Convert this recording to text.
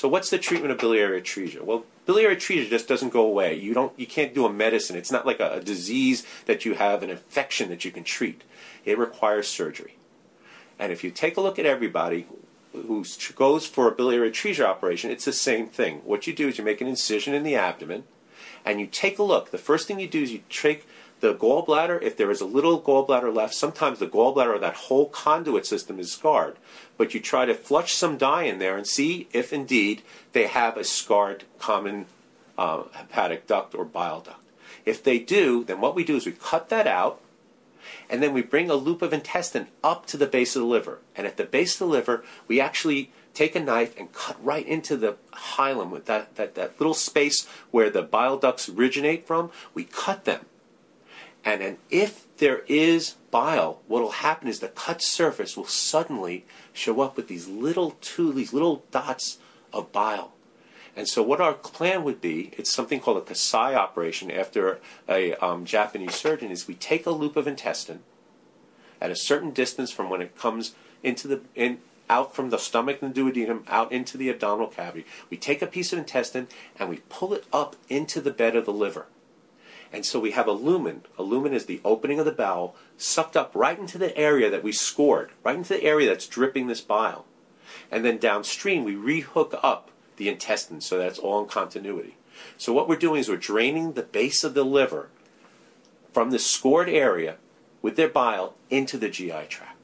So what's the treatment of biliary atresia? Well, biliary atresia just doesn't go away. You don't, you can't do a medicine. It's not like a, a disease that you have, an infection that you can treat. It requires surgery. And if you take a look at everybody who goes for a biliary atresia operation, it's the same thing. What you do is you make an incision in the abdomen, and you take a look. The first thing you do is you take the gallbladder, if there is a little gallbladder left, sometimes the gallbladder or that whole conduit system is scarred. But you try to flush some dye in there and see if indeed they have a scarred common uh, hepatic duct or bile duct. If they do, then what we do is we cut that out and then we bring a loop of intestine up to the base of the liver. And at the base of the liver, we actually take a knife and cut right into the hilum with that, that, that little space where the bile ducts originate from. We cut them. And then if there is bile, what will happen is the cut surface will suddenly show up with these little two, these little dots of bile. And so what our plan would be, it's something called a Kasai operation after a um, Japanese surgeon, is we take a loop of intestine at a certain distance from when it comes into the, in, out from the stomach and the duodenum, out into the abdominal cavity. We take a piece of intestine and we pull it up into the bed of the liver. And so we have a lumen. A lumen is the opening of the bowel, sucked up right into the area that we scored, right into the area that's dripping this bile. And then downstream, we rehook up the intestine so that's all in continuity. So what we're doing is we're draining the base of the liver from the scored area with their bile into the GI tract.